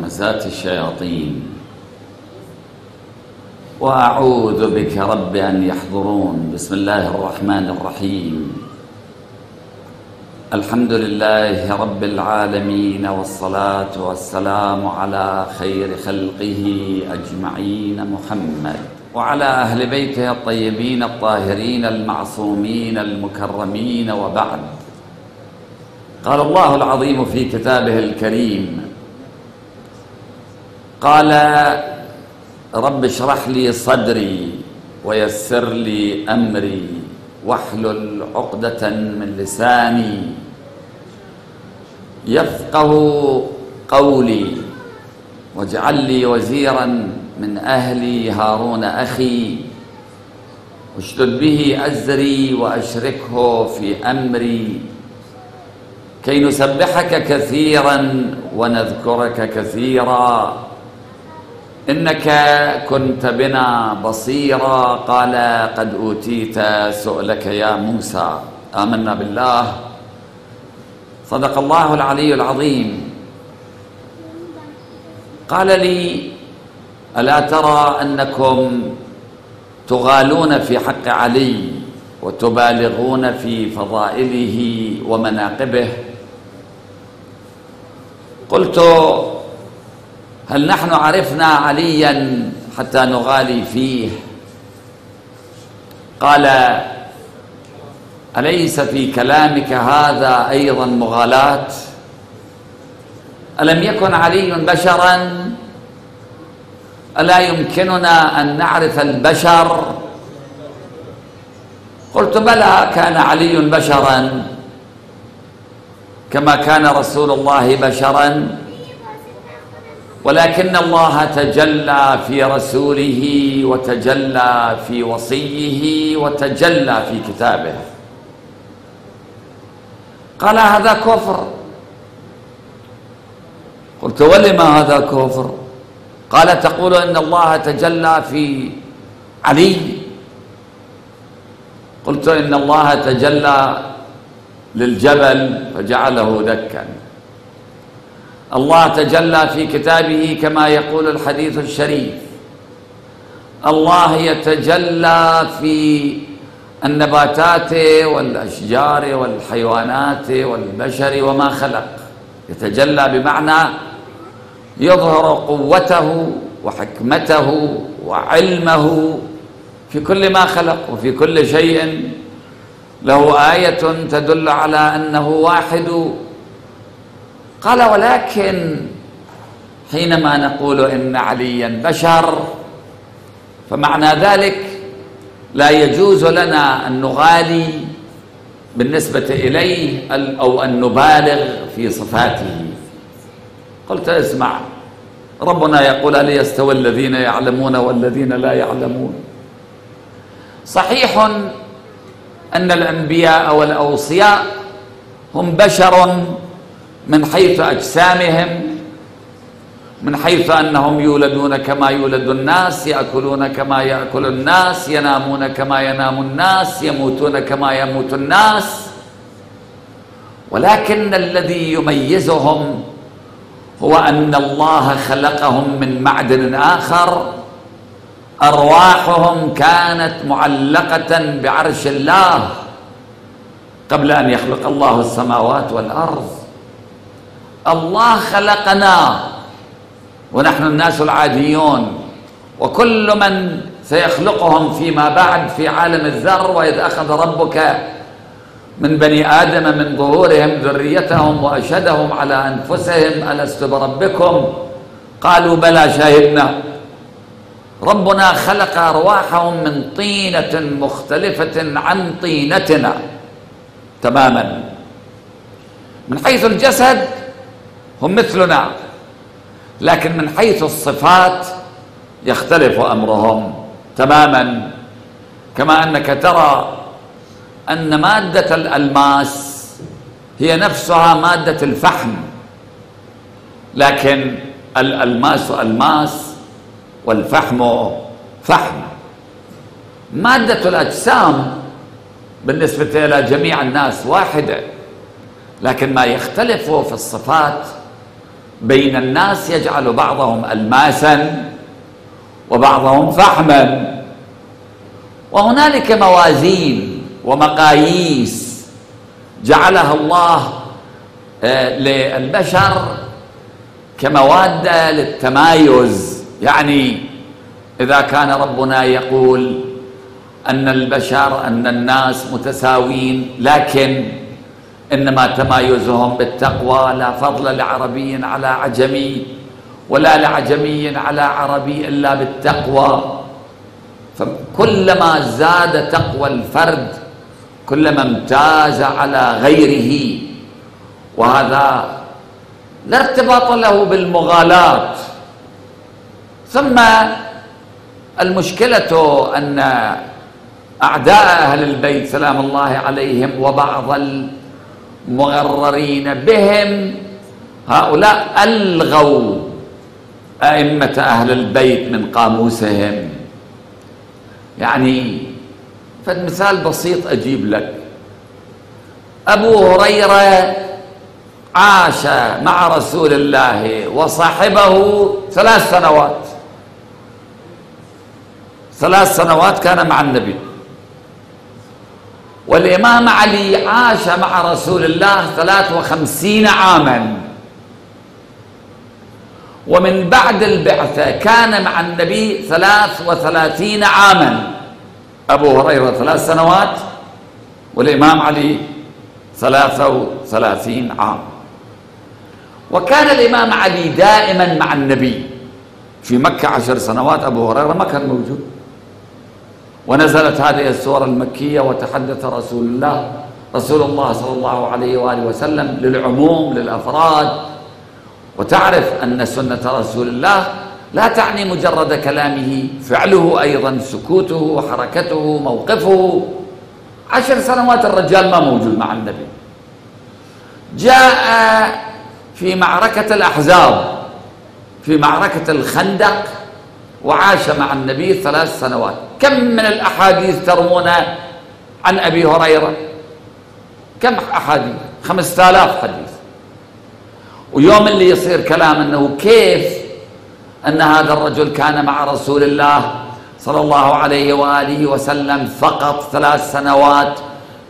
همزات الشياطين. وأعوذ بك رب أن يحضرون. بسم الله الرحمن الرحيم. الحمد لله رب العالمين والصلاة والسلام على خير خلقه أجمعين. محمد. وعلى أهل بيته الطيبين الطاهرين المعصومين المكرمين. وبعد. قال الله العظيم في كتابه الكريم قال رب اشرح لي صدري ويسر لي أمري واحلل عقدة من لساني يفقه قولي واجعل لي وزيرا من أهلي هارون أخي اشدد به أزري وأشركه في أمري. كي نسبحك كثيرا ونذكرك كثيرا إنك كنت بنا بصيرا قال قد أوتيت سؤلك يا موسى. آمنا بالله. صدق الله العلي العظيم. قال لي ألا ترى أنكم تغالون في حق علي وتبالغون في فضائله ومناقبه؟ قلت هل نحن عرفنا عليا حتى نغالي فيه؟ قال أليس في كلامك هذا أيضا مغالاة؟ ألم يكن علي بشرا؟ ألا يمكننا أن نعرف البشر؟ قلت بلى كان علي بشرا كما كان رسول الله بشرا. ولكن الله تجلى في رسوله وتجلى في وصيه وتجلى في كتابه. قال هذا كفر. قلت ولم هذا كفر؟ قال تقول إن الله تجلى في علي. قلت إن الله تجلى للجبل فجعله دكا. الله تجلى في كتابه كما يقول الحديث الشريف. الله يتجلى في النباتات والأشجار والحيوانات والبشر وما خلق. يتجلى بمعنى يظهر قوته وحكمته وعلمه في كل ما خلق وفي كل شيء. له آية تدل على أنه واحد قال ولكن حينما نقول إن عليا بشر فمعنى ذلك لا يجوز لنا أن نغالي بالنسبة إليه أو أن نبالغ في صفاته. قلت اسمع ربنا يقول هل يستوي الذين يعلمون والذين لا يعلمون. صحيح أن الأنبياء والأوصياء هم بشر من حيث أجسامهم من حيث أنهم يولدون كما يولد الناس يأكلون كما يأكل الناس ينامون كما ينام الناس يموتون كما يموت الناس. ولكن الذي يميزهم هو أن الله خلقهم من معدن آخر. أرواحهم كانت معلقة بعرش الله قبل أن يخلق الله السماوات والأرض. الله خلقنا ونحن الناس العاديون وكل من سيخلقهم فيما بعد في عالم الذر وإذ أخذ ربك من بني آدم من ظهورهم ذريتهم وأشهدهم على أنفسهم ألست بربكم؟ قالوا بلى شهدنا ربنا خلق أرواحهم من طينة مختلفة عن طينتنا تماما. من حيث الجسد هم مثلنا. لكن من حيث الصفات يختلف أمرهم تماما. كما أنك ترى أن مادة الألماس هي نفسها مادة الفحم. لكن الألماس ألماس والفحم فحم. مادة الأجسام بالنسبة إلى جميع الناس واحدة. لكن ما يختلف في الصفات بين الناس يجعل بعضهم الماسا وبعضهم فحما. وهنالك موازين ومقاييس جعلها الله آه، للبشر كمواد للتمايز. يعني إذا كان ربنا يقول أن البشر أن الناس متساوين لكن إنما تمايزهم بالتقوى لا فضل لعربي على عجمي ولا لعجمي على عربي إلا بالتقوى. فكلما زاد تقوى الفرد كلما امتاز على غيره. وهذا لا ارتباط له بالمغالاة. ثم المشكلة أن أعداء أهل البيت سلام الله عليهم وبعض المغررين بهم. هؤلاء ألغوا أئمة أهل البيت من قاموسهم. يعني فالمثال بسيط أجيب لك. أبو هريرة عاش مع رسول الله وصاحبه ثلاث سنوات. ثلاث سنوات كان مع النبي. والإمام علي عاش مع رسول الله ثلاث وخمسين عاما. ومن بعد البعثة كان مع النبي ثلاث وثلاثين عاما. أبو هريرة ثلاث سنوات والإمام علي ثلاثة وثلاثين عام. وكان الإمام علي دائما مع النبي. في مكة عشر سنوات أبو هريرة ما كان موجود. ونزلت هذه السورة المكية وتحدث رسول الله رسول الله صلى الله عليه وآله وسلم للعموم للأفراد. وتعرف أن سنة رسول الله لا تعني مجرد كلامه فعله أيضا سكوته وحركته موقفه. عشر سنوات الرجال ما موجود مع النبي. جاء في معركة الأحزاب في معركة الخندق وعاش مع النبي ثلاث سنوات. كم من الأحاديث ترمون عن أبي هريرة؟ كم أحاديث؟ خمسة آلاف حديث. ويوم اللي يصير كلام أنه كيف أن هذا الرجل كان مع رسول الله صلى الله عليه وآله وسلم فقط ثلاث سنوات.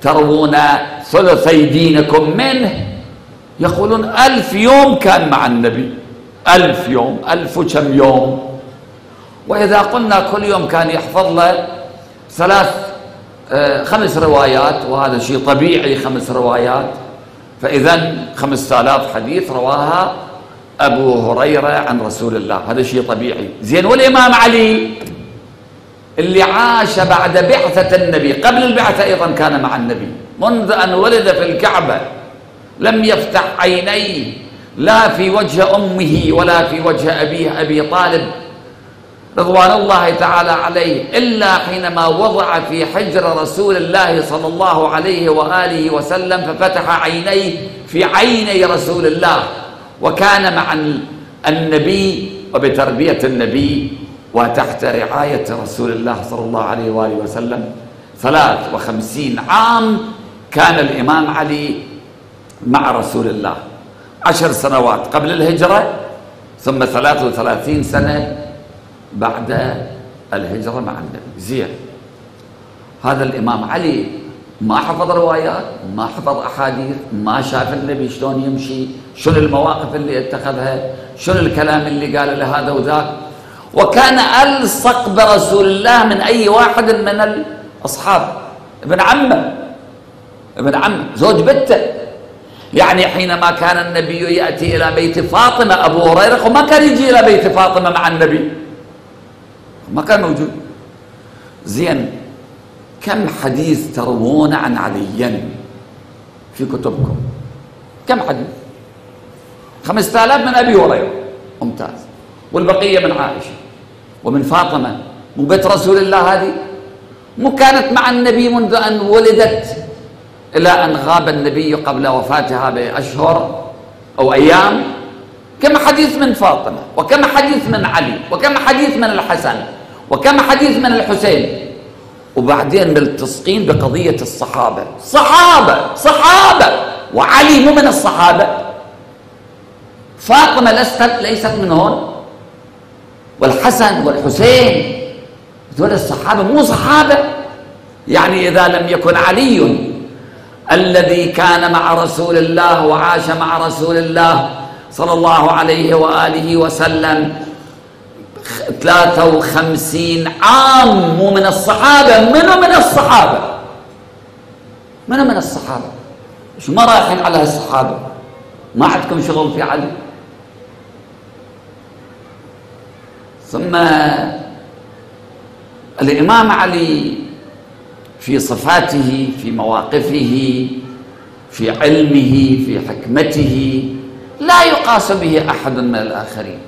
تروون ثلثي دينكم منه؟ يقولون ألف يوم كان مع النبي. ألف يوم ألف وكم يوم. وإذا قلنا كل يوم كان يحفظ له ثلاث آه، خمس روايات وهذا شيء طبيعي خمس روايات. فإذا خمسة آلاف حديث رواها أبو هريرة عن رسول الله. هذا شيء طبيعي. زين والإمام علي اللي عاش بعد بعثة النبي قبل البعثة أيضا كان مع النبي منذ أن ولد في الكعبة لم يفتح عينيه لا في وجه أمه ولا في وجه أبيه أبي طالب. رضوان الله تعالى عليه إلا حينما وضع في حجر رسول الله صلى الله عليه وآله وسلم ففتح عينيه في عيني رسول الله. وكان مع النبي وبتربية النبي وتحت رعاية رسول الله صلى الله عليه وآله وسلم. ثلاث وخمسين عام كان الإمام علي مع رسول الله. عشر سنوات قبل الهجرة ثم ثلاث وثلاثين سنة بعد الهجرة مع النبي. زين. هذا الإمام علي ما حفظ روايات ما حفظ أحاديث ما شاف النبي شلون يمشي شنو المواقف اللي اتخذها شنو الكلام اللي قال لهذا وذاك. وكان ألصق برسول الله من أي واحد من الأصحاب. ابن عمه. ابن عمه زوج بنته. يعني حينما كان النبي يأتي إلى بيت فاطمة أبو هريرة وما كان يجي إلى بيت فاطمة مع النبي. ما كان موجود. زين كم حديث تروون عن علي في كتبكم؟ كم حديث؟ خمسة آلاف من أبي هريرة. ممتاز. والبقية من عائشة ومن فاطمة. مو بيت رسول الله هذه؟ مو كانت مع النبي منذ أن ولدت إلى أن غاب النبي قبل وفاتها بأشهر أو أيام؟ كم حديث من فاطمة؟ وكم حديث من علي؟ وكم حديث من الحسن؟ وكم حديث من الحسين؟ وبعدين ملتصقين بقضية الصحابة. صحابة صحابة. وعلي مو من الصحابة. فاطمة لست ليست من هون. والحسن والحسين هذول الصحابة مو صحابة. يعني إذا لم يكن علي الذي كان مع رسول الله وعاش مع رسول الله صلى الله عليه وآله وسلم 53 عام مو من الصحابة. منو من الصحابة؟ منو من الصحابة؟ شو ما رايحين على هالصحابة؟ ما عندكم شغل في علي؟ ثم الإمام علي في صفاته في مواقفه في علمه في حكمته لا يقاس به أحد من الآخرين.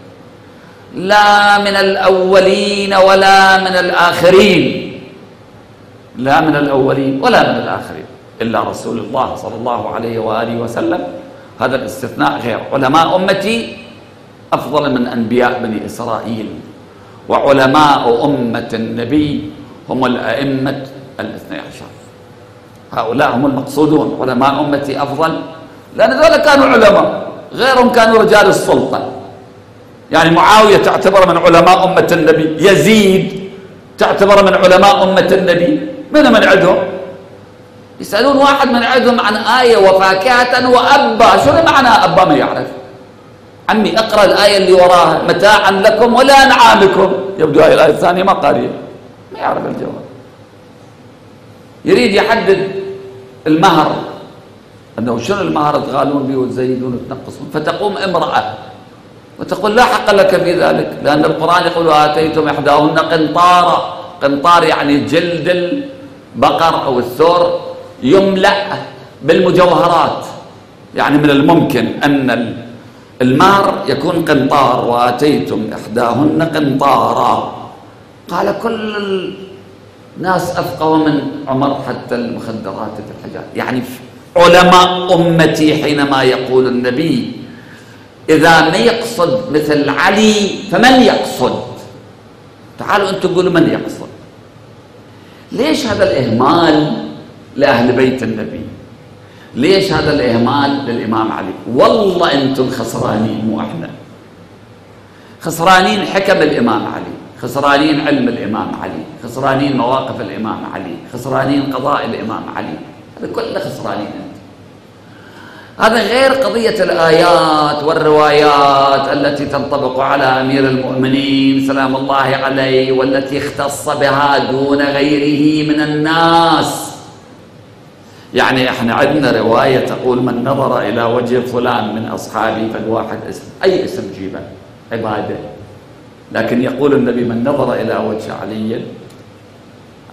لا من الأولين ولا من الآخرين. لا من الأولين ولا من الآخرين. إلا رسول الله صلى الله عليه وآله وسلم. هذا الاستثناء غير. علماء أمتي أفضل من أنبياء بني إسرائيل. وعلماء أمة النبي هم الأئمة الاثني عشر. هؤلاء هم المقصودون. علماء أمتي أفضل. لأن ذولا كانوا علماء. غيرهم كانوا رجال السلطة. يعني معاوية تعتبر من علماء أمة النبي يزيد تعتبر من علماء أمة النبي. من من عندهم؟ يسألون واحد من عندهم عن آية وفاكهة وأبا. شنو معنى أبا؟ ما يعرف. عمي اقرأ الآية اللي وراها. متاعا لكم ولا أنعامكم يبدو هاي الآية الثانية ما قارية. ما يعرف الجواب. يريد يحدد المهر. أنه شنو المهر تغالون به وتزيدون وتنقصون؟ فتقوم امرأة. وتقول لا حق لك في ذلك لأن القرآن يقول آتيتم إحداهن قنطارا. قنطار يعني جلد البقر أو الثور يملأ بالمجوهرات يعني من الممكن أن المهر يكون قنطار وآتيتم إحداهن قنطارا. قال كل الناس أفقه من عمر حتى المخدرات في الحجاز. يعني علماء أمتي حينما يقول النبي إذا ما يقصد مثل علي فمن يقصد؟ تعالوا أنتم قولوا من يقصد. ليش هذا الإهمال لأهل بيت النبي؟ ليش هذا الإهمال للإمام علي؟ والله أنتم خسرانين مو إحنا. خسرانين حكم الإمام علي خسرانين علم الإمام علي خسرانين مواقف الإمام علي خسرانين قضاء الإمام علي. هذا كله خسرانين. أنت هذا غير قضية الآيات والروايات التي تنطبق على أمير المؤمنين سلام الله عليه والتي اختص بها دون غيره من الناس. يعني إحنا عندنا رواية تقول من نظر إلى وجه فلان من أصحابي فالواحد اسم أي اسم جيبه؟ عبادة. لكن يقول النبي من نظر إلى وجه علي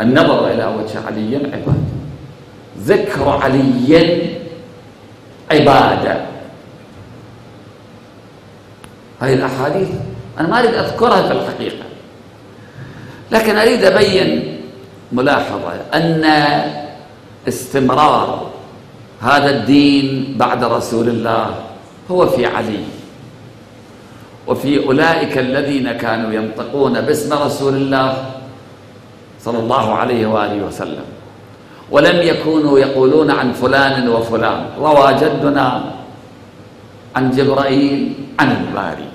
النظر إلى وجه علي عبادة. ذكر علي عبادة. هذه الأحاديث أنا ما أريد أذكرها في الحقيقة لكن أريد أبين ملاحظة أن استمرار هذا الدين بعد رسول الله هو في علي وفي أولئك الذين كانوا ينطقون باسم رسول الله صلى الله عليه وآله وسلم. ولم يكونوا يقولون عن فلان وفلان. روى جدنا عن جبرائيل عن الباري.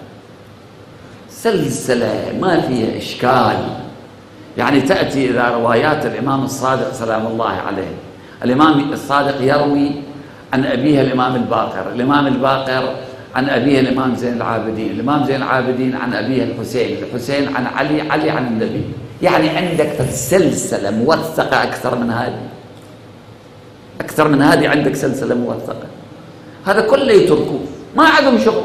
سلسلة ما فيها إشكال. يعني تأتي إلى روايات الإمام الصادق سلام الله عليه. الإمام الصادق يروي عن أبيه الإمام الباقر الإمام الباقر عن أبيه الإمام زين العابدين الإمام زين العابدين عن أبيه الحسين الحسين عن علي علي عن النبي. يعني عندك سلسلة موثقة أكثر من هذه. أكثر من هذه عندك سلسلة موثقة. هذا كله يتركوه. ما عندهم شغل.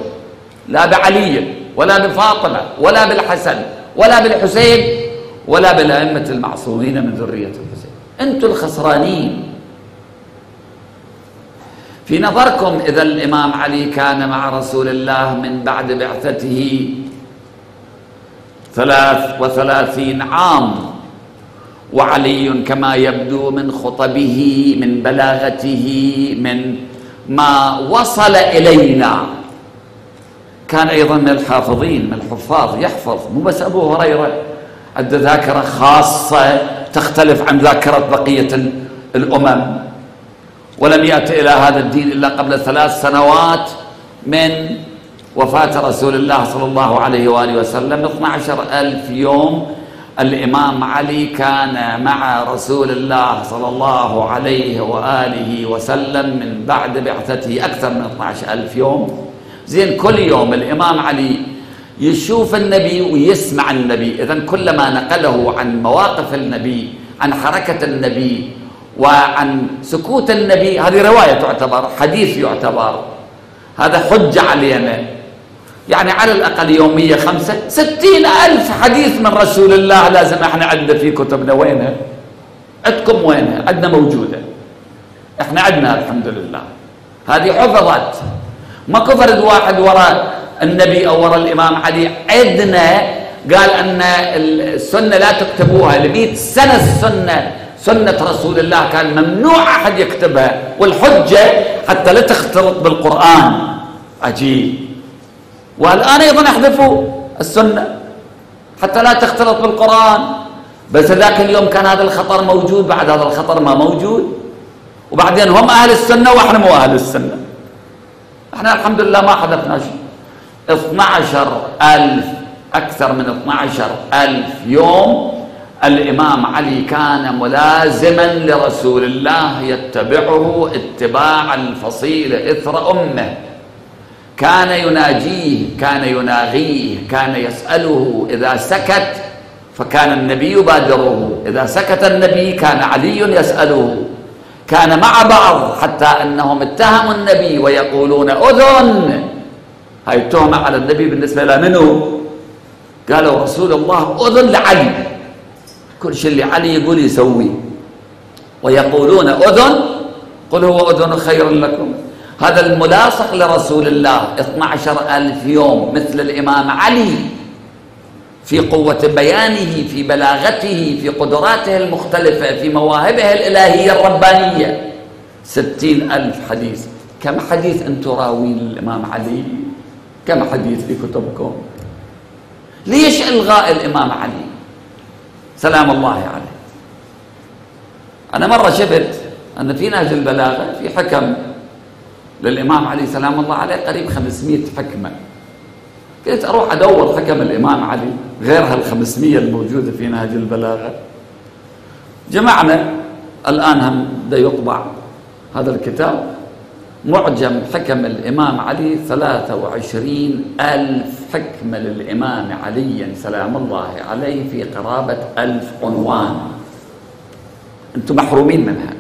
لا بعلي ولا بفاطمة ولا بالحسن ولا بالحسين ولا بالأئمة المعصومين من ذرية الحسين. أنتم الخسرانين. في نظركم إذا الإمام علي كان مع رسول الله من بعد بعثته ثلاث وثلاثين عام وعلي كما يبدو من خطبه من بلاغته من ما وصل إلينا. كان أيضا من الحافظين من الحفاظ يحفظ. مو بس أبو هريرة عنده ذاكرة خاصة تختلف عن ذاكرة بقية الأمم. ولم يأتي إلى هذا الدين إلا قبل ثلاث سنوات من وفاة رسول الله صلى الله عليه وآله وسلم. 12 ألف يوم الإمام علي كان مع رسول الله صلى الله عليه وآله وسلم من بعد بعثته أكثر من 12 ألف يوم. زين كل يوم الإمام علي يشوف النبي ويسمع النبي. إذا كلما نقله عن مواقف النبي عن حركة النبي وعن سكوت النبي هذه رواية تعتبر حديث يعتبر. هذا حجة علينا. يعني على الأقل يومية خمسة ستين ألف حديث من رسول الله. لازم إحنا عندنا في كتبنا وينها؟ عندكم وينها؟ عندنا موجودة. إحنا عندنا الحمد لله هذه حفظت. ما كفرد واحد وراء النبي أو وراء الإمام علي. عندنا قال أن السنة لا تكتبوها. لمئة سنة السنة سنة رسول الله كان ممنوع أحد يكتبها. والحجة حتى لا تختلط بالقرآن. عجيب. والآن أيضا أحذفوا السنة حتى لا تختلط بالقرآن. بس ذاك اليوم كان هذا الخطر موجود بعد هذا الخطر ما موجود. وبعدين هم أهل السنة وإحنا مو أهل السنة. إحنا الحمد لله ما حذفنا شيء. 12 ألف أكثر من 12 ألف يوم الإمام علي كان ملازما لرسول الله يتبعه اتباع الفصيل إثر أمه. كان يناجيه كان يناغيه كان يسأله إذا سكت فكان النبي يبادره. إذا سكت النبي كان علي يسأله. كان مع بعض حتى أنهم اتهموا النبي ويقولون أذن. هاي التهمة على النبي بالنسبة لمنه قالوا رسول الله أذن لعلي. كل شيء اللي علي يقول يسوي. ويقولون أذن. قل هو أذن خير لكم. هذا الملاصق لرسول الله. 12 ألف يوم مثل الإمام علي في قوة بيانه في بلاغته في قدراته المختلفة في مواهبه الإلهية الربانية. ستين ألف حديث. كم حديث أنتم راوين الإمام علي؟ كم حديث في كتبكم؟ ليش إلغاء الإمام علي؟ سلام الله عليه. أنا مرة شفت أن في نهج البلاغة في حكم للإمام علي سلام الله عليه قريب 500 حكمة. قلت أروح أدور حكم الإمام علي غير هال 500 الموجودة في نهج البلاغة. جمعنا الآن هم بده يطبع هذا الكتاب. معجم حكم الإمام علي 23 ألف حكمة للإمام علي سلام الله عليه في قرابة ألف عنوان. أنتم محرومين منها.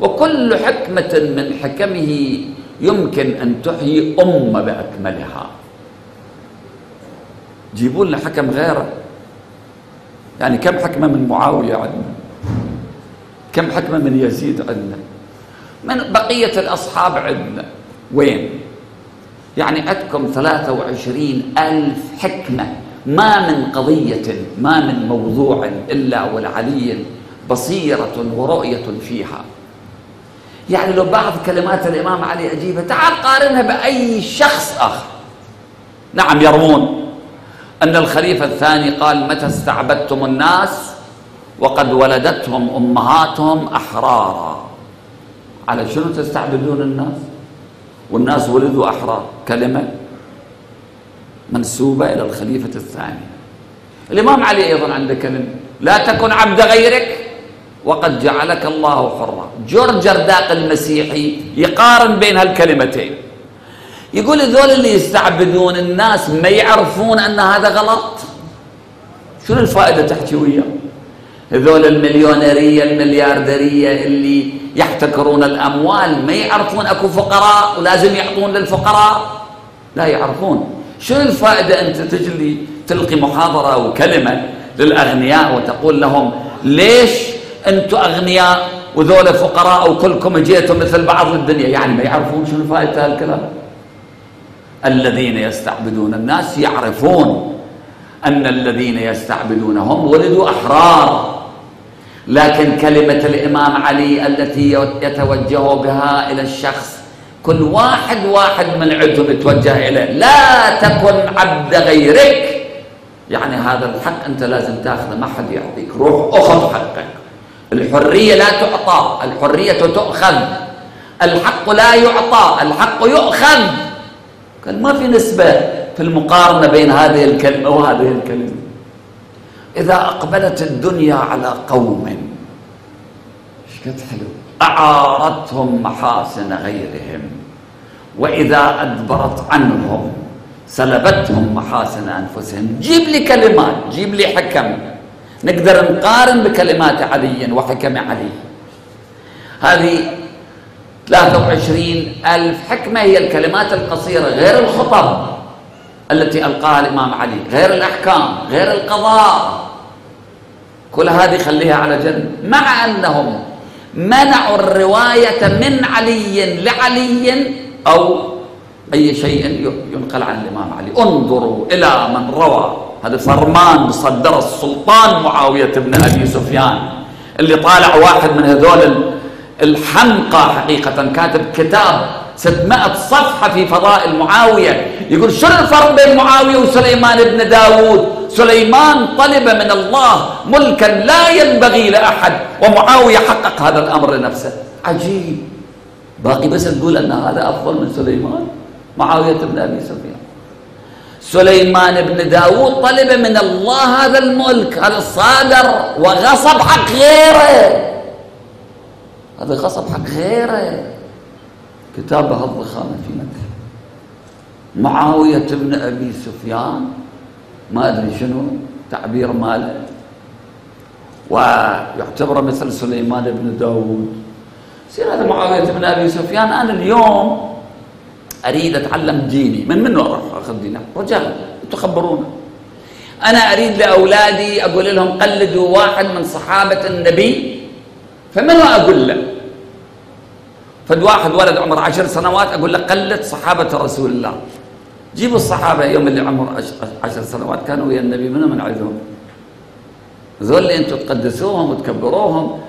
وكل حكمة من حكمه يمكن أن تحيي أمة بأكملها. جيبوا لنا حكم غيره. يعني كم حكمة من معاوية عندنا؟ كم حكمة من يزيد عندنا؟ من بقية الأصحاب عندنا؟ وين؟ يعني عندكم ثلاثة وعشرين ألف حكمة. ما من قضية ما من موضوع إلا والعلي بصيرة ورؤية فيها. يعني لو بعض كلمات الإمام علي عجيبة تعال قارنها بأي شخص آخر. نعم يرمون أن الخليفة الثاني قال متى استعبدتم الناس وقد ولدتهم أمهاتهم أحرارا؟ على شنو تستعبدون الناس؟ والناس ولدوا أحرار. كلمة منسوبة إلى الخليفة الثاني. الإمام علي أيضا عنده كلمة لا تكن عبد غيرك وقد جعلك الله حرا. جورج جرداق المسيحي يقارن بين هالكلمتين. يقول ذول اللي يستعبدون الناس ما يعرفون أن هذا غلط. شنو الفائدة تحكي وياه؟ هذول المليونيرية المليارديرية اللي يحتكرون الأموال ما يعرفون أكو فقراء ولازم يعطون للفقراء. لا يعرفون. شو الفائدة أنت تجلي تلقي محاضرة وكلمة للأغنياء وتقول لهم ليش أنتم أغنياء وذول فقراء وكلكم جيتوا مثل بعض الدنيا. يعني ما يعرفون شنو فائدة هالكلام الذين يستعبدون الناس يعرفون أن الذين يستعبدونهم ولدوا أحرار. لكن كلمة الإمام علي التي يتوجه بها إلى الشخص كل واحد واحد من عندهم يتوجه إليه. لا تكن عبد غيرك. يعني هذا الحق أنت لازم تاخذه ما حد يعطيك. روح أخذ حقك. الحرية لا تعطى الحرية تؤخذ. الحق لا يعطى الحق يؤخذ. قال ما في نسبة في المقارنة بين هذه الكلمة وهذه الكلمة. إذا أقبلت الدنيا على قوم حلو؟ أعارتهم محاسن غيرهم. وإذا أدبرت عنهم سلبتهم محاسن أنفسهم. جيب لي كلمات جيب لي حكم. نقدر نقارن بكلمات علي وحكم علي. هذه 23 ألف حكمة هي الكلمات القصيرة غير الخطب التي ألقاها الإمام علي غير الأحكام غير القضاء. كل هذه خليها على جنب. مع أنهم منعوا الرواية من علي لعلي أو أي شيء ينقل عن الإمام علي. انظروا إلى من روى. هذا فرمان صدر السلطان معاوية بن أبي سفيان اللي طالع واحد من هذول الحمقى حقيقة كاتب كتاب 600 صفحة في فضائل معاوية يقول شو الفرق بين معاوية وسليمان بن داود سليمان طلب من الله ملكا لا ينبغي لأحد ومعاوية حقق هذا الأمر لنفسه. عجيب. باقي بس تقول أن هذا أفضل من سليمان؟ معاوية بن أبي سفيان. سليمان بن داود طلب من الله هذا الملك هذا صادر وغصب حق غيره. هذا غصب حق غيره. كتابه الضخامة في مدح. معاوية بن أبي سفيان ما أدري شنو تعبير ماله. ويعتبر مثل سليمان بن داود سير هذا معاوية بن أبي سفيان أنا اليوم أريد أتعلم ديني. من منه أروح؟ أخذ ديني رجال. تخبرونا أنا أريد لأولادي أقول لهم قلدوا واحد من صحابة النبي. فمن أقول له؟ فد واحد ولد عمره عشر سنوات أقول له قلد صحابة رسول الله. جيبوا الصحابة يوم اللي عمر عشر سنوات كانوا ويا النبي منهم من عزهم ذول اللي أنتم تقدسوهم وتكبروهم.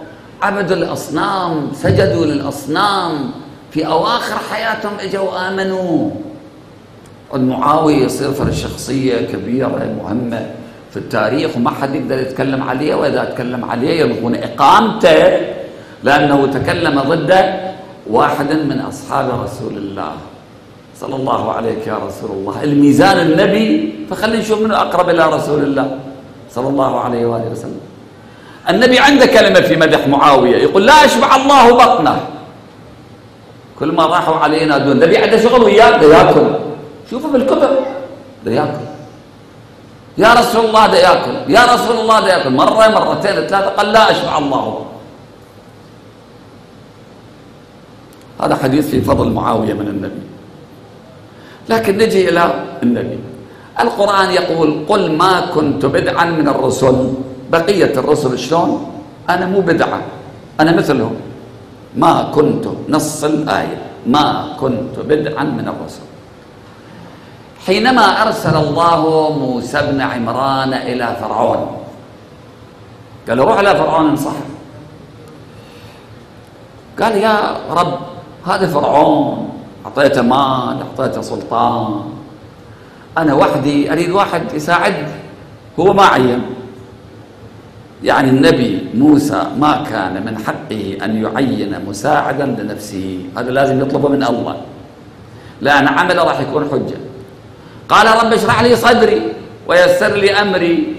عبدوا الأصنام سجدوا للأصنام. في أواخر حياتهم إجوا آمنوا. معاوية يصير فرق شخصية كبيرة مهمة في التاريخ وما حد يقدر يتكلم عليه وإذا تكلم عليه يلغون إقامته لأنه تكلم ضد واحد من أصحاب رسول الله. صلى الله عليك يا رسول الله. الميزان النبي فخلينا نشوف من أقرب إلى رسول الله. صلى الله عليه وآله وسلم. النبي عنده كلمة في مدح معاوية يقول لا يشبع الله بطنه. كل ما راحوا عليه ينادون النبي عنده شغل وياك ده ياكل شوفوا بالكتب. ده ياكل يا رسول الله ده ياكل يا رسول الله ده ياكل مرة مرتين ثلاثة. قال لا أشبع الله. هذا حديث في فضل معاوية من النبي. لكن نجي إلى النبي. القرآن يقول قل ما كنت بدعا من الرسل. بقية الرسل شلون؟ أنا مو بدعة أنا مثلهم. ما كنت نص الآية ما كنت بدعا من الرسل حينما أرسل الله موسى بن عمران إلى فرعون قال روح إلى فرعون انصح قال يا رب هذا فرعون أعطيته مال أعطيته سلطان أنا وحدي أريد واحد يساعد هو ما عين يعني النبي موسى ما كان من حقه أن يعين مساعدا لنفسه. هذا لازم يطلبه من الله. لأن عمله راح يكون حجة. قال رب اشرح لي صدري ويسر لي أمري.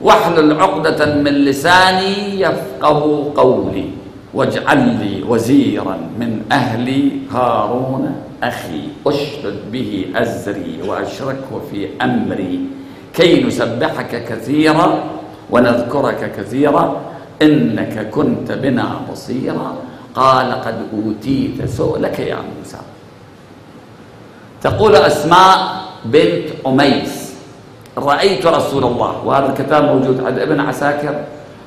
واحلل عقدة من لساني يفقه قولي. واجعل لي وزيرا من أهلي. هارون أخي أشدد به أزري وأشركه في أمري. كي نسبحك كثيرا ونذكرك كثيرا إنك كنت بنا بصيرا. قال قد أوتيت سؤلك يا موسى. تقول أسماء بنت أميس. رأيت رسول الله وهذا الكتاب موجود عند ابن عساكر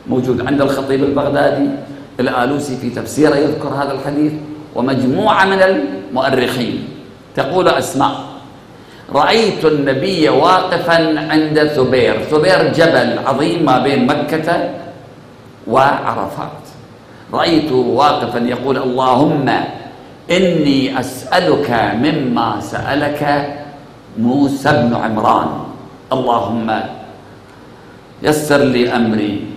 موجود عند الخطيب البغدادي. الآلوسي في تفسيره يذكر هذا الحديث ومجموعة من المؤرخين. تقول أسماء رأيت النبي واقفا عند ثبير ثبير جبل عظيم ما بين مكة وعرفات. رأيته واقفا يقول اللهم إني أسألك مما سألك موسى بن عمران. اللهم يسر لي أمري.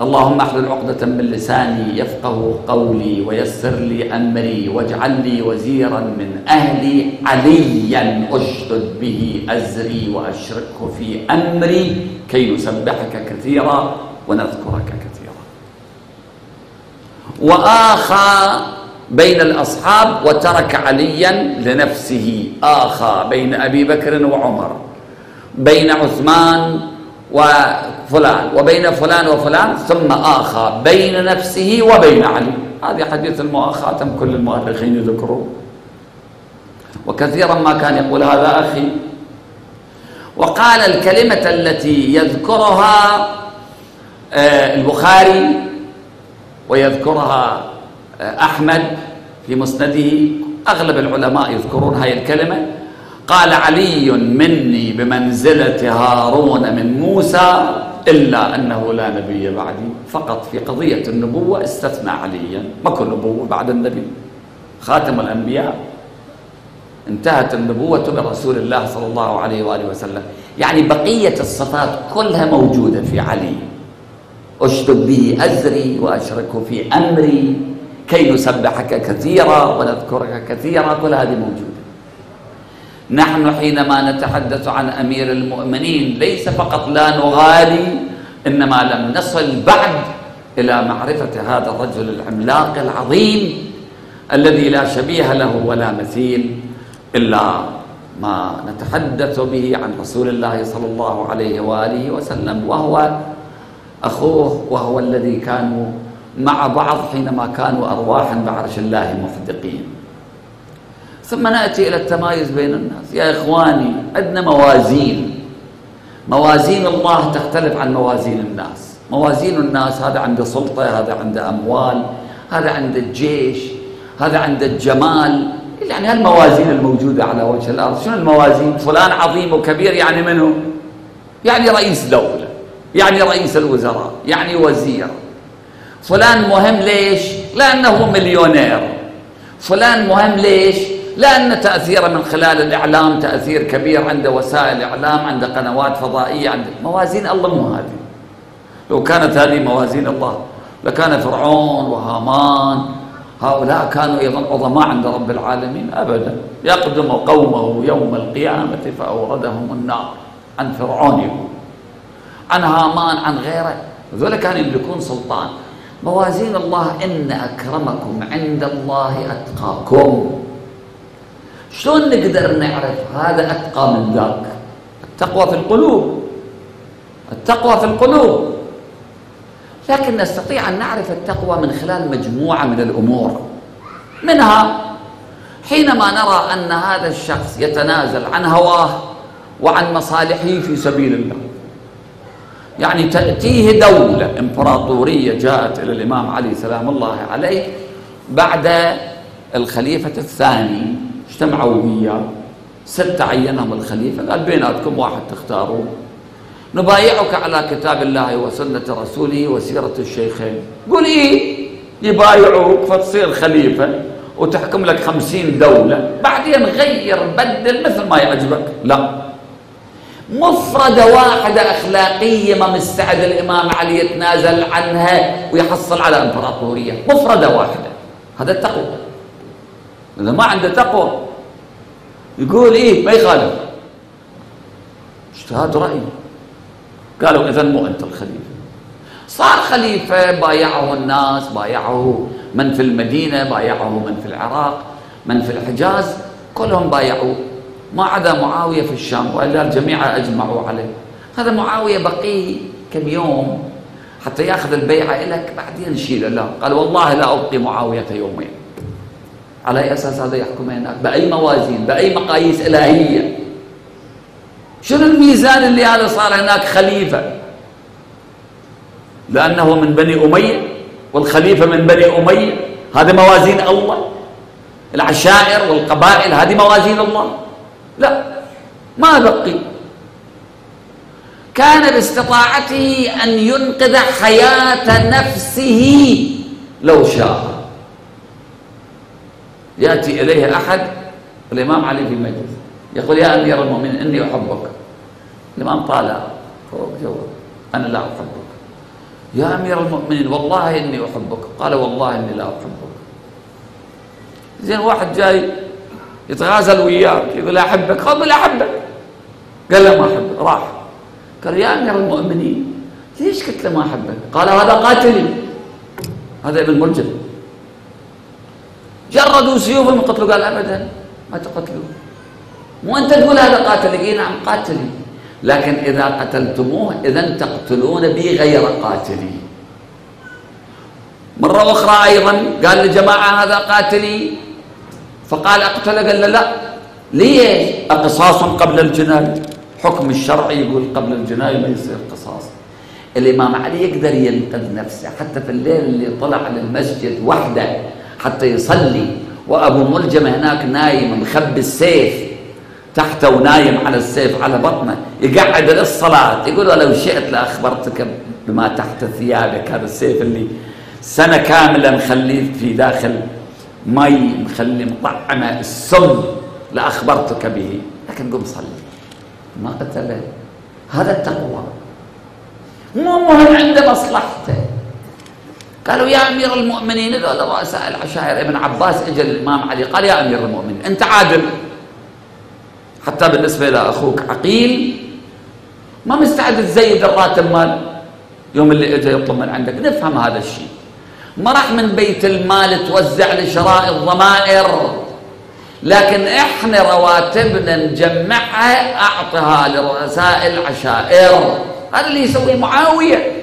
اللهم احلل عقدة من لساني يفقه قولي ويسر لي أمري واجعل لي وزيرا من أهلي عليا أشدد به أزري وأشركه في أمري كي نسبحك كثيرا ونذكرك كثيرا. وآخى بين الأصحاب وترك عليا لنفسه. آخى بين أبي بكر وعمر. بين عثمان وفلان وبين فلان وفلان ثم آخى بين نفسه وبين علي. هذه حديث المؤاخاة كل المؤرخين يذكرون. وكثيرا ما كان يقول هذا أخي. وقال الكلمة التي يذكرها آه، البخاري ويذكرها آه، أحمد في مسنده أغلب العلماء يذكرون هذه الكلمة. قال علي مني بمنزلة هارون من موسى إلا أنه لا نبي بعدي. فقط في قضية النبوة استثنى عليا. ما كل نبوة بعد النبي. خاتم الأنبياء. انتهت النبوة برسول الله صلى الله عليه وآله وسلم. يعني بقية الصفات كلها موجودة في علي. أشتب به أزري وأشركه في أمري. كي نسبحك كثيرا ونذكرك كثيرا. كل هذه موجودة. نحن حينما نتحدث عن أمير المؤمنين ليس فقط لا نغالي إنما لم نصل بعد إلى معرفة هذا الرجل العملاق العظيم الذي لا شبيه له ولا مثيل إلا ما نتحدث به عن رسول الله صلى الله عليه وآله وسلم وهو أخوه وهو الذي كانوا مع بعض حينما كانوا أرواحا بعرش الله محدقين ثم نأتي إلى التمايز بين الناس. يا إخواني عندنا موازين. موازين الله تختلف عن موازين الناس. موازين الناس هذا عنده سلطة هذا عنده أموال هذا عنده الجيش هذا عنده الجمال. يعني هالموازين الموجودة على وجه الأرض. شنو الموازين؟ فلان عظيم وكبير يعني منه يعني رئيس دولة يعني رئيس الوزراء يعني وزير. فلان مهم ليش؟ لأنه مليونير. فلان مهم ليش؟ لأن تأثيره من خلال الإعلام تأثير كبير عنده وسائل إعلام عنده قنوات فضائية عنده موازين. الله مو هذه لو كانت هذه موازين الله لكان فرعون وهامان هؤلاء كانوا أيضا عظماء عند رب العالمين أبدا. يقدم قومه يوم القيامة فأوردهم النار عن فرعون يقول. عن هامان عن غيره. ذولا كانوا يملكون سلطان. موازين الله إن أكرمكم عند الله أتقاكم. شلون نقدر نعرف هذا أتقى من ذاك؟ التقوى في القلوب. التقوى في القلوب. لكن نستطيع أن نعرف التقوى من خلال مجموعة من الأمور. منها حينما نرى أن هذا الشخص يتنازل عن هواه وعن مصالحه في سبيل الله. يعني تأتيه دولة إمبراطورية جاءت إلى الإمام علي سلام الله عليه بعد الخليفة الثاني اجتمعوا وياه ستة عينهم الخليفة قال بيناتكم واحد تختارون نبايعك على كتاب الله وسنة رسوله وسيرة الشيخين. قل إيه؟ يبايعوك فتصير خليفة وتحكم لك خمسين دولة بعدين غير بدل مثل ما يعجبك. لا. مفردة واحدة أخلاقية ما مستعد الإمام علي يتنازل عنها ويحصل على إمبراطورية. مفردة واحدة. هذا التقوى. إذا ما عنده تقوى يقول إيه؟ ما يخالف. اجتهاد رأي. قالوا إذا مو أنت الخليفة. صار خليفة بايعه الناس بايعه من في المدينة بايعه من في العراق من في الحجاز كلهم بايعوه ما عدا معاوية في الشام وإلا الجميع أجمعوا عليه. هذا معاوية بقي كم يوم حتى يأخذ البيعة لك بعدين نشيله لا قال والله لا أبقي معاوية يومين. على أي أساس هذا يحكم هناك بأي موازين بأي مقاييس إلهية. شنو الميزان اللي هذا صار هناك خليفة؟ لأنه من بني أمية والخليفة من بني أمية هذه موازين الله؟ العشائر والقبائل هذه موازين الله؟ لا. ما بقي. كان باستطاعته أن ينقذ حياة نفسه لو شاء. يأتي إليه أحد الإمام علي في المجلس يقول يا أمير المؤمنين إني أحبك. الإمام طالع فوق جوا أنا لا أحبك. يا أمير المؤمنين والله إني أحبك. قال والله إني لا أحبك. زين واحد جاي يتغازل وياك يقول أحبك. قال لا أحبك. قال له ما أحبك راح. قال يا أمير المؤمنين ليش قلت له ما أحبك؟ قال هذا قاتلي. هذا ابن ملجم جردوا سيوفهم يقتلوا قال أبدا ما تقتلوه مو أنت تقول هذا قاتلي نعم قاتلي. لكن إذا قتلتموه إذا تقتلون بي غير قاتلي. مرة أخرى أيضا قال لجماعة هذا قاتلي. فقال أقتله؟ قال له لا. ليش؟ أقصاص قبل الجناية حكم الشرعي يقول قبل الجناية ما يصير قصاص. الإمام علي يقدر ينقذ نفسه حتى في الليل اللي طلع للمسجد وحده. حتى يصلي. وأبو ملجم هناك نايم مخبي السيف. تحته ونايم على السيف على بطنه. يقعد للصلاة. يقول لو شئت لأخبرتك بما تحت ثيابك. هذا السيف اللي سنة كاملة مخليه في داخل مي مخلي مطعمة السم لأخبرتك به. لكن قم صلي. ما قتله. هذا التقوى. مو مهم عنده مصلحته. قالوا يا أمير المؤمنين هذول رؤساء العشائر. ابن عباس اجى الإمام علي قال يا أمير المؤمنين أنت عادل. حتى بالنسبة إلى أخوك عقيل ما مستعد تزيد الراتب مال. يوم اللي اجى يطلب من عندك نفهم هذا الشيء. ما راح من بيت المال توزع لشراء الضمائر. لكن إحنا رواتبنا نجمعها أعطها لرؤساء العشائر. هذا اللي يسويه معاوية.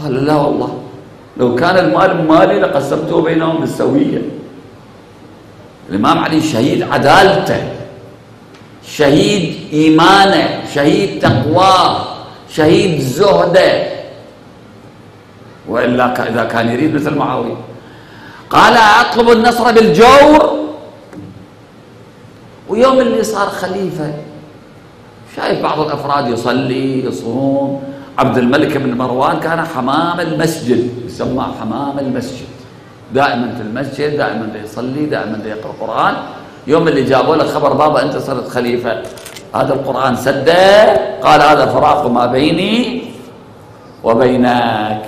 قال لا والله. لو كان المال مالي لقسمته بينهم بالسوية. الإمام علي شهيد عدالته. شهيد إيمانه شهيد تقواه شهيد زهده. وإلا إذا كان يريد مثل معاوية. قال أطلب النصر بالجور. ويوم اللي صار خليفة شايف بعض الأفراد يصلي يصوم. عبد الملك بن مروان كان حمام المسجد يسمى حمام المسجد. دائما في المسجد دائما يصلي دائما يقرأ القرآن. يوم اللي جابوا له خبر بابا أنت صرت خليفة. هذا القرآن سده قال هذا فراق ما بيني وبينك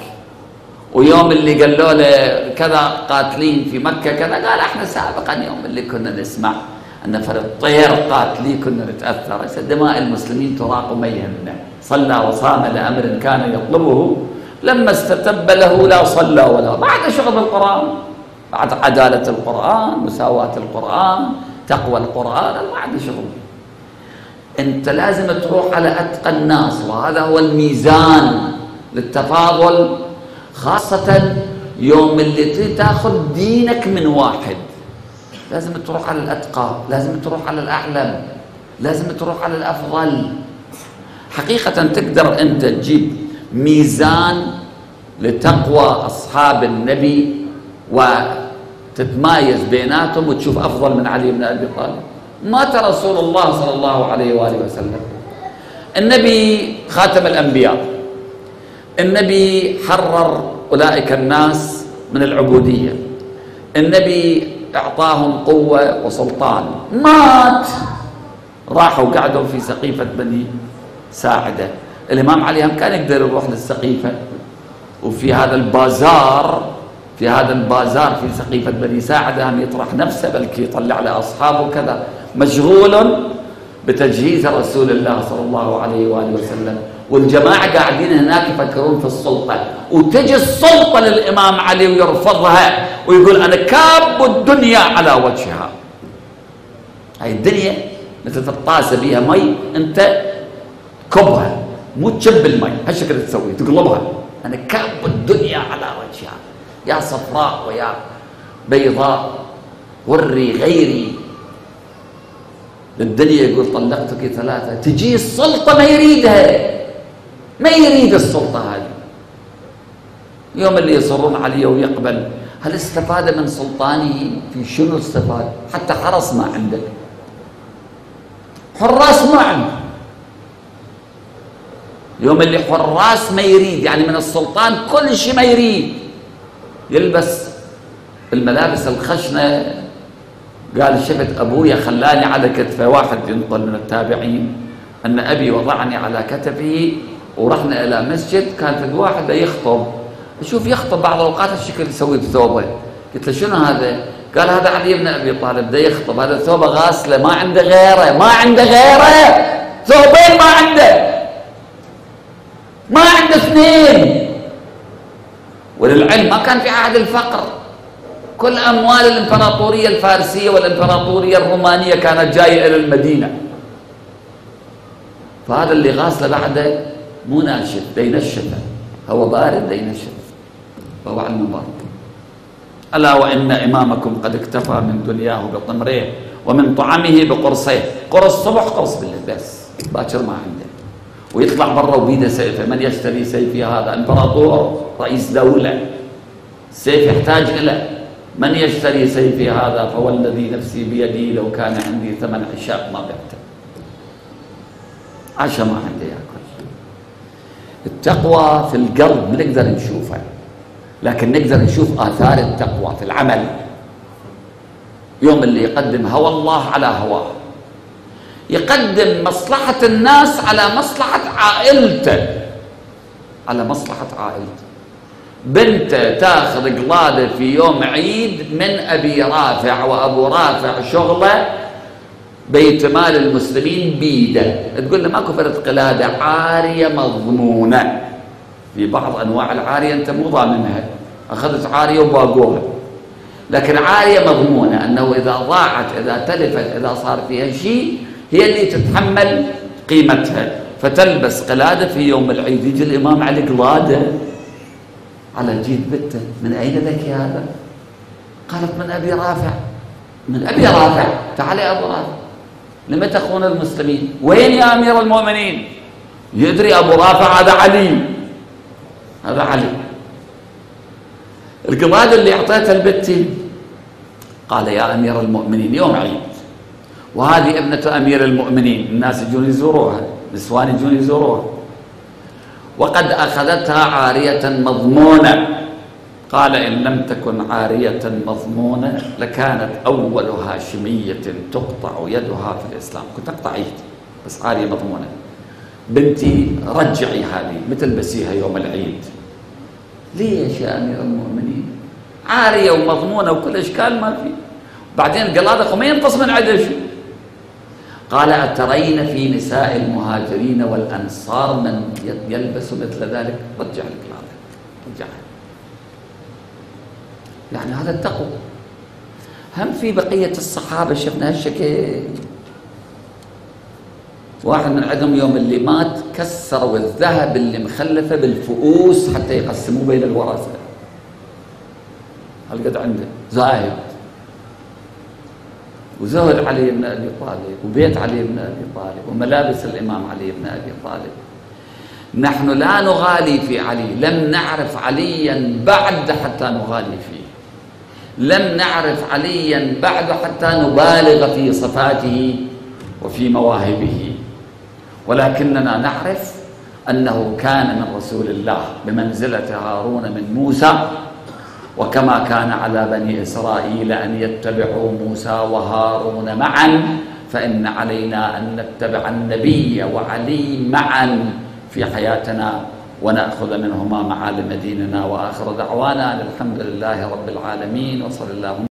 ويوم اللي قالوا له كذا قاتلين في مكة كذا قال إحنا سابقا يوم اللي كنا نسمع أن فرد طير قاتلي كنا نتأثر. دماء المسلمين تراق ما يهمنا صلى وصام لأمر كان يطلبه لما استتب له لا صلى ولا بعد شغل القرآن بعد عدالة القرآن مساواة القرآن تقوى القرآن عنده شغل أنت لازم تروح على أتقى الناس وهذا هو الميزان للتفاضل خاصة يوم اللي تاخذ دينك من واحد. لازم تروح على الأتقى لازم تروح على الأعلم لازم تروح على الأفضل. حقيقة تقدر أنت تجيب ميزان لتقوى أصحاب النبي و تتمايز بيناتهم وتشوف أفضل من علي بن أبي طالب. مات رسول الله صلى الله عليه وآله وسلم. النبي خاتم الأنبياء. النبي حرر أولئك الناس من العبودية. النبي أعطاهم قوة وسلطان. مات. راحوا قعدوا في سقيفة بني ساعدة. الإمام علي هم كان يقدر يروح للسقيفة وفي هذا البازار في هذا البازار في سقيفة بني ساعدة هم يطرح نفسه بلكي يطلع له أصحابه كذا مشغول بتجهيز رسول الله صلى الله عليه وآله وسلم. والجماعة قاعدين هناك يفكرون في السلطة. وتجي السلطة للإمام علي ويرفضها ويقول أنا كاب الدنيا على وجهها. هاي الدنيا مثل الطاسة بيها مي أنت كبها مو تشب المي هالشكل تسوي تقلبها. أنا كاب الدنيا على وجهها. يا صفراء ويا بيضاء وري غيري. الدنيا يقول طلقتك ثلاثة تجي السلطة ما يريدها. ما يريد السلطة هذه. يوم اللي يصرون عليه ويقبل هل استفاد من سلطانه؟ في شنو استفاد؟ حتى حرس ما عندك. حراس ما عنده يوم اللي حراس ما يريد يعني من السلطان كل شيء ما يريد. يلبس الملابس الخشنة. قال شفت أبويا خلاني على كتفه واحد ينطل من التابعين أن أبي وضعني على كتفه ورحنا إلى مسجد كان في واحد يخطب. أشوف يخطب بعض الأوقات الشكل يسوي بثوبه قلت له شنو هذا؟ قال هذا علي بن أبي طالب بده يخطب. هذا ثوبه غاسله ما عنده غيره ما عنده غيره. ثوبين ما عنده. ما عنده اثنين. وللعلم ما كان في عهد الفقر. كل أموال الإمبراطورية الفارسية والإمبراطورية الرومانية كانت جاية إلى المدينة. فهذا اللي غاسله بعده مو ناشف دينشفه هو بارد دينشف فهو علم بارد ألا وإن إمامكم قد اكتفى من دنياه بطمريه ومن طعمه بقرصيه قرص صبح قرص بالليل بس باكر ما عنده. ويطلع برا وبيده سيفه من يشتري سيفي هذا؟ امبراطور رئيس دولة. السيف يحتاج إلى. من يشتري سيفي هذا؟ فوالذي نفسي بيدي لو كان عندي ثمن عشاء ما بعته. عشاء ما عنده ياكل التقوى في القلب بنقدر نشوفها لكن نقدر نشوف آثار التقوى في العمل. يوم اللي يقدم هوى الله على هواه. يقدم مصلحة الناس على مصلحة عائلته. على مصلحة عائلته. بنته تاخذ قلادة في يوم عيد من أبي رافع وأبو رافع شغله بيت مال المسلمين بيده. تقول له ماكو فرد قلادة عارية مضمونة. في بعض أنواع العارية أنت مو ضامنها. أخذت عارية وباقوها. لكن عارية مضمونة أنه إذا ضاعت إذا تلفت إذا صار فيها شيء هي اللي تتحمل قيمتها. فتلبس قلادة في يوم العيد يجي الإمام على قلاده على جيد بنته. من أين لك هذا؟ قالت من أبي رافع. من أبي رافع؟ تعال يا أبو رافع. لم تخون المسلمين؟ وين يا أمير المؤمنين؟ يدري أبو رافع هذا علي. هذا علي. القضاء اللي اعطيته لبنتي. قال يا أمير المؤمنين يوم عيد. وهذه ابنة أمير المؤمنين. الناس يجون يزوروها نسوان يجون يزوروها. وقد أخذتها عارية مضمونة. قال إن لم تكن عارية مضمونة لكانت أول هاشمية تقطع يدها في الإسلام. كنت أقطع يدي بس عارية مضمونة. بنتي رجعي هذه مثل بسيها يوم العيد. ليش يا أمير المؤمنين؟ عارية ومضمونة وكل إشكال ما في. بعدين القلاده ما ينقص من عدش. قال أترين في نساء المهاجرين والأنصار من يلبس مثل ذلك؟ رجع القلاده رجعها يعني هذا التقوى. هم في بقية الصحابة شفنا هالشكل. واحد من عندهم يوم اللي مات كسروا الذهب اللي مخلفه بالفؤوس حتى يقسموه بين الورثه هالقد عنده؟ زاهد. وزهد علي بن أبي طالب وبيت علي بن أبي طالب وملابس الإمام علي بن أبي طالب. نحن لا نغالي في علي لم نعرف عليا بعد حتى نغالي فيه. لم نعرف عليا بعد حتى نبالغ في صفاته وفي مواهبه. ولكننا نعرف أنه كان من رسول الله بمنزلة هارون من موسى. وكما كان على بني إسرائيل أن يتبعوا موسى وهارون معا فإن علينا أن نتبع النبي وعلي معا في حياتنا ونأخذ منهما معالم ديننا وآخر دعوانا. الحمد لله رب العالمين وصلى الله